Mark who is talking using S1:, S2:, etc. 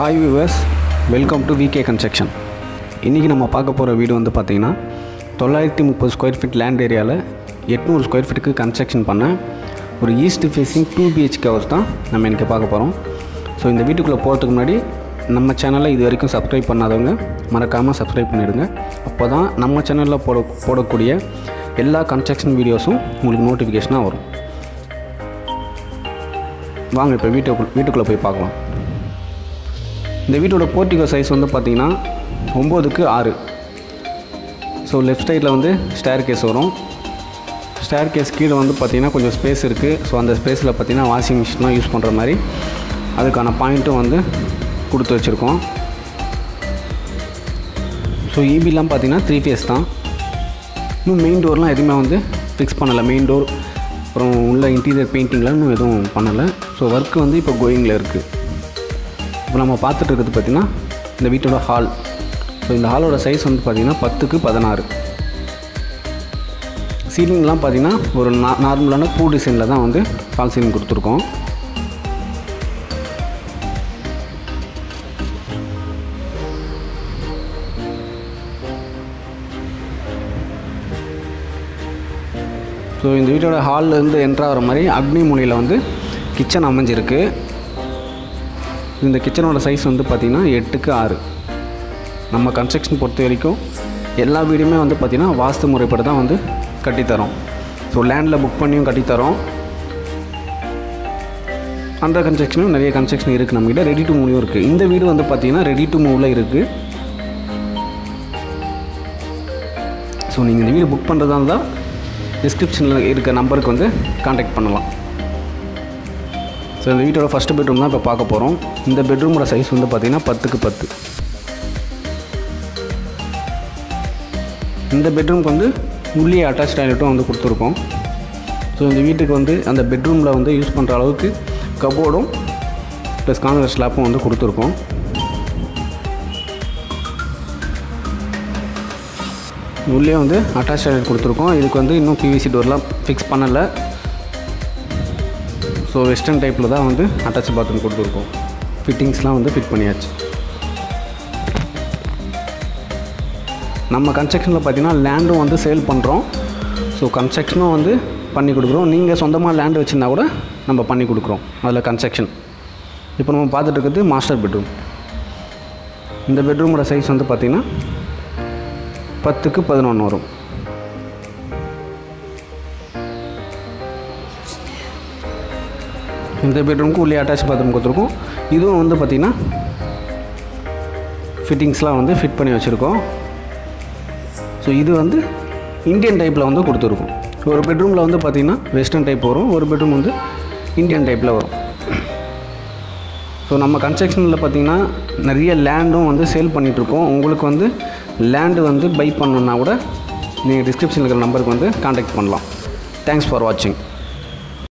S1: Hi viewers welcome to VK construction இன்றைக்கி நம்ம பார்க்க போகிற வீடு வந்து பார்த்திங்கன்னா தொள்ளாயிரத்தி முப்பது ஸ்கொயர் ஃபீட் லேண்ட் ஏரியாவில் எட்நூறு ஸ்கொயர் ஃபீட்டுக்கு கன்ஸ்ட்ரக்ஷன் பண்ண ஒரு east facing two BHK house தான் நம்ம இன்றைக்கி பார்க்க போகிறோம் ஸோ இந்த வீட்டுக்குள்ளே போகிறதுக்கு முன்னாடி நம்ம சேனலை இது வரைக்கும் சப்ஸ்கிரைப் பண்ணாதவங்க மறக்காமல் சப்ஸ்கிரைப் பண்ணிவிடுங்க அப்போ தான் நம்ம சேனலில் போட போடக்கூடிய எல்லா கன்ஸ்ட்ரக்ஷன் வீடியோஸும் உங்களுக்கு நோட்டிஃபிகேஷனாக வரும். வாங்க இப்போ வீட்டுக்குள்ள வீட்டுக்குள்ளே போய் பார்க்கலாம். இந்த வீட்டோட போர்ட்டிகோ சைஸ் வந்து பார்த்திங்கன்னா ஒம்போதுக்கு ஆறு. ஸோ லெஃப்ட் சைடில் வந்து ஸ்டேர் கேஸ் வரும். ஸ்டேர் கேஸ் கீழே வந்து பார்த்திங்கன்னா கொஞ்சம் ஸ்பேஸ் இருக்குது ஸோ அந்த ஸ்பேஸில் பார்த்திங்கன்னா வாஷிங் மிஷின்லாம் யூஸ் பண்ணுற மாதிரி அதுக்கான பாயிண்ட்டும் வந்து கொடுத்து வச்சுருக்கோம். ஸோ இபிலாம் பார்த்திங்கன்னா த்ரீ ஃபேஸ் தான். இன்னும் மெயின் டோர்லாம் எதுவுமே வந்து ஃபிக்ஸ் பண்ணலை. மெயின் டோர் அப்புறம் உள்ள இன்டீரியர் பெயிண்டிங்லாம் இன்னும் எதுவும் பண்ணலை. ஸோ ஒர்க்கு வந்து இப்போ கோயிங்கில் இருக்குது இப்போ நம்ம பார்த்துட்டு இருக்கிறது பார்த்திங்கன்னா இந்த வீட்டோட ஹால் ஸோ இந்த ஹாலோட சைஸ் வந்து பார்த்திங்கன்னா பத்துக்கு பதினாறு. சீலிங்லாம் பார்த்திங்கன்னா ஒரு நா நார்மலான பூ டிசைனில் தான் வந்து ஃபால் சீலிங் கொடுத்துருக்கோம். ஸோ இந்த வீட்டோட ஹாலில் இருந்து ஆகிற மாதிரி அக்னி மூலையில் வந்து கிச்சன் அமைஞ்சிருக்கு. இந்த கிச்சனோட சைஸ் வந்து பார்த்திங்கன்னா எட்டுக்கு ஆறு. நம்ம கன்ஸ்ட்ரக்ஷன் பொறுத்த வரைக்கும் எல்லா வீடுமே வந்து பார்த்திங்கன்னா வாஸ்து முறைப்படி தான் வந்து கட்டித்தரோம். ஸோ லேண்டில் புக் பண்ணியும் கட்டித்தரோம். அந்த கன்ஸ்ட்ரக்ஷனும் நிறைய கன்ஸ்ட்ரக்ஷன் இருக்குது நம்மகிட்ட. ரெடி டு மூவ்லையும் இருக்குது இந்த வீடு வந்து பார்த்திங்கன்னா ரெடி டு மூவில் இருக்குது ஸோ நீங்கள் இந்த வீடு புக் பண்ணுறதா இருந்தால் டிஸ்கிரிப்ஷனில் இருக்க நம்பருக்கு வந்து காண்டாக்ட் பண்ணலாம். ஸோ இந்த வீட்டோட ஃபஸ்ட்டு பெட்ரூம் தான் இப்போ பார்க்க போகிறோம் இந்த பெட்ரூமோட சைஸ் வந்து பார்த்திங்கன்னா பத்துக்கு பத்து. இந்த பெட்ரூம்க்கு வந்து உள்ளே அட்டாச் டாய்லெட்டும் வந்து கொடுத்துருக்கோம். ஸோ இந்த வீட்டுக்கு வந்து அந்த பெட்ரூமில் வந்து யூஸ் பண்ணுற அளவுக்கு கபோர்டும் ப்ளஸ் காங்கிரஸ் ஸ்லாப்பும் வந்து கொடுத்துருக்கோம். உள்ளே வந்து அட்டாச் டாய்லெட் கொடுத்துருக்கோம். இதுக்கு வந்து இன்னும் பிவிசி டோர்லாம் ஃபிக்ஸ் பண்ணலை. ஸோ வெஸ்டர்ன் டைப்பில் தான் வந்து அட்டாச் பாத்ரூம் கொடுத்துருக்கோம். ஃபிட்டிங்ஸ்லாம் வந்து ஃபிட் பண்ணியாச்சு. நம்ம கன்ஸ்ட்ரக்ஷனில் பார்த்தீங்கன்னா லேண்டும் வந்து சேல் பண்ணுறோம் ஸோ கன்ஸ்ட்ரக்ஷனும் வந்து பண்ணி கொடுக்குறோம். நீங்கள் சொந்தமாக லேண்டு வச்சுருந்தா கூட நம்ம பண்ணி கொடுக்குறோம் அதில் கன்ஸ்ட்ரக்ஷன் இப்போ நம்ம பார்த்துட்டு இருக்கிறது மாஸ்டர் பெட்ரூம் இந்த பெட்ரூமோட சைஸ் வந்து பார்த்திங்கன்னா பத்துக்கு பதினொன்று வரும். இந்த பெட்ரூமுக்கு உள்ளே அட்டாச் பாத்ரூம் கொடுத்துருக்கோம். இதுவும் வந்து பார்த்திங்கன்னா ஃபிட்டிங்ஸ்லாம் வந்து ஃபிட் பண்ணி வச்சுருக்கோம். ஸோ இது வந்து இந்தியன் டைப்பில் வந்து கொடுத்துருக்கோம். ஒரு பெட்ரூமில் வந்து பார்த்திங்கன்னா வெஸ்டர்ன் டைப் வரும். ஒரு பெட்ரூம் வந்து இந்தியன் டைப்பில் வரும். ஸோ நம்ம கன்ஸ்ட்ரக்ஷனில் பார்த்திங்கன்னா நிறைய லேண்டும் வந்து சேல் பண்ணிகிட்ருக்கோம் உங்களுக்கு வந்து லேண்டு வந்து பை பண்ணணுன்னா கூட நீங்கள் டிஸ்கிரிப்ஷனில் இருக்கிற நம்பருக்கு வந்து காண்டாக்ட் பண்ணலாம். தேங்க்ஸ் ஃபார் வாட்சிங்